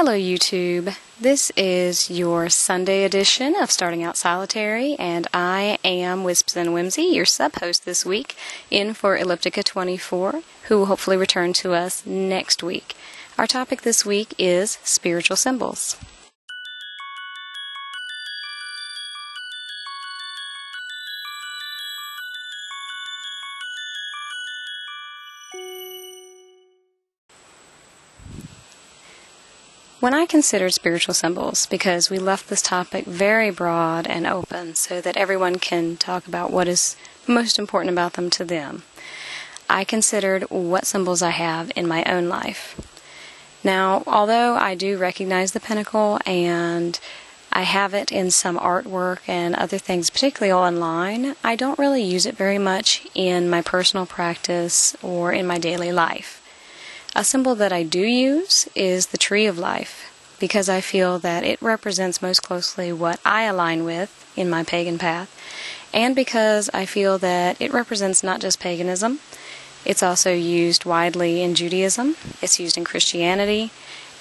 Hello, YouTube. This is your Sunday edition of Starting Out Solitary, and I am Wisps and Whimsy, your sub host this week, in for Eliptica 24, who will hopefully return to us next week. Our topic this week is spiritual symbols. When I consider spiritual symbols, because we left this topic very broad and open so that everyone can talk about what is most important about them to them, I considered what symbols I have in my own life. Now, although I do recognize the pentacle and I have it in some artwork and other things, particularly online, I don't really use it very much in my personal practice or in my daily life. A symbol that I do use is the tree of life because I feel that it represents most closely what I align with in my pagan path, and because I feel that it represents not just paganism, it's also used widely in Judaism, it's used in Christianity,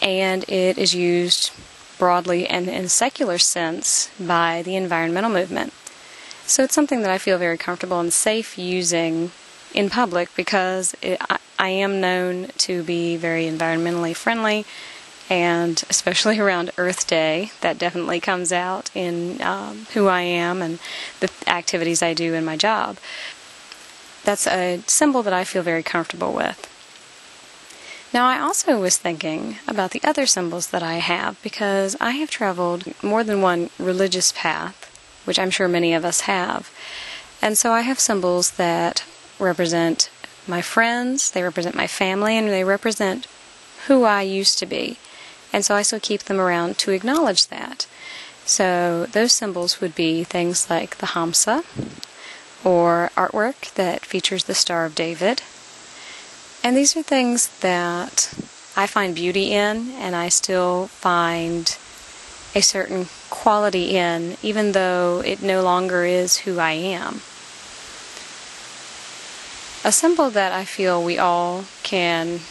and it is used broadly and in a secular sense by the environmental movement. So it's something that I feel very comfortable and safe using in public because it, I, I am known to be very environmentally friendly, and especially around Earth Day, that definitely comes out in um, who I am and the activities I do in my job. That's a symbol that I feel very comfortable with. Now, I also was thinking about the other symbols that I have because I have traveled more than one religious path, which I'm sure many of us have. And so I have symbols that represent my friends, they represent my family, and they represent who I used to be. And so I still keep them around to acknowledge that. So those symbols would be things like the Hamsa, or artwork that features the Star of David. And these are things that I find beauty in, and I still find a certain quality in, even though it no longer is who I am. A symbol that I feel we all can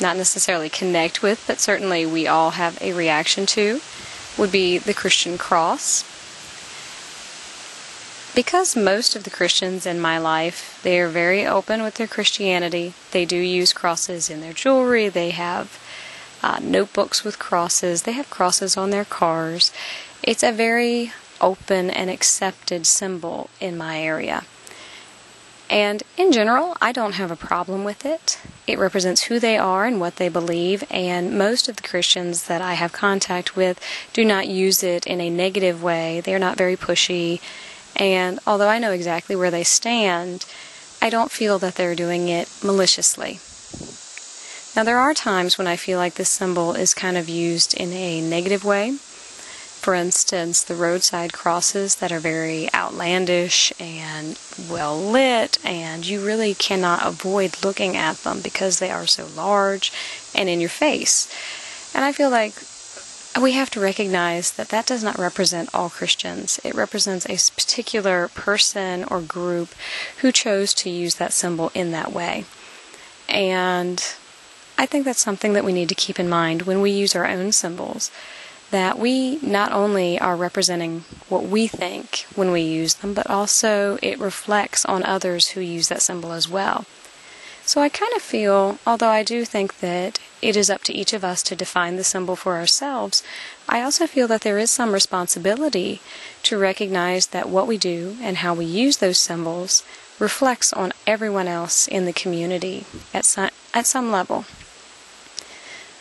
not necessarily connect with, but certainly we all have a reaction to, would be the Christian cross. Because most of the Christians in my life, they are very open with their Christianity. They do use crosses in their jewelry. They have uh, notebooks with crosses. They have crosses on their cars. It's a very open and accepted symbol in my area. And in general, I don't have a problem with it. It represents who they are and what they believe, and most of the Christians that I have contact with do not use it in a negative way. They are not very pushy, and although I know exactly where they stand, I don't feel that they're doing it maliciously. Now, there are times when I feel like this symbol is kind of used in a negative way. For instance, the roadside crosses that are very outlandish and well lit, and you really cannot avoid looking at them because they are so large and in your face. And I feel like we have to recognize that that does not represent all Christians. It represents a particular person or group who chose to use that symbol in that way. And I think that's something that we need to keep in mind when we use our own symbols that we not only are representing what we think when we use them, but also it reflects on others who use that symbol as well. So I kind of feel, although I do think that it is up to each of us to define the symbol for ourselves, I also feel that there is some responsibility to recognize that what we do and how we use those symbols reflects on everyone else in the community at some, at some level.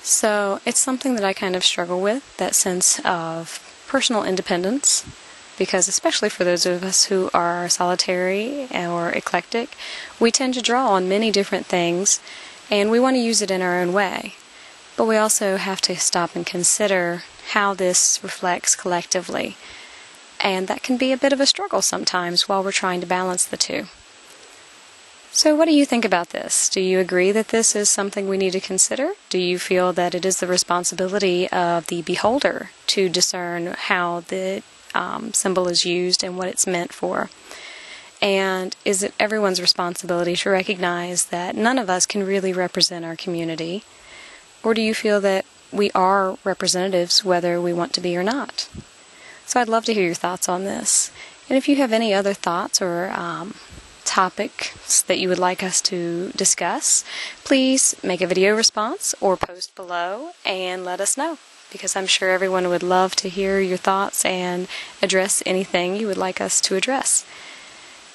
So it's something that I kind of struggle with that sense of personal independence, because especially for those of us who are solitary or eclectic, we tend to draw on many different things and we want to use it in our own way. But we also have to stop and consider how this reflects collectively. And that can be a bit of a struggle sometimes while we're trying to balance the two. So, what do you think about this? Do you agree that this is something we need to consider? Do you feel that it is the responsibility of the beholder to discern how the um, symbol is used and what it's meant for? And is it everyone's responsibility to recognize that none of us can really represent our community? Or do you feel that we are representatives whether we want to be or not. So I'd love to hear your thoughts on this. And if you have any other thoughts or um, topics that you would like us to discuss, please make a video response or post below and let us know because I'm sure everyone would love to hear your thoughts and address anything you would like us to address.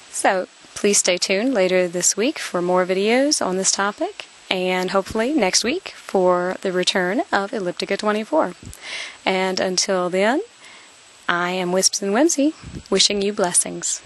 So please stay tuned later this week for more videos on this topic and hopefully next week for the return of Eliptica 24. And until then, I am Wisps and Whimsy, wishing you blessings.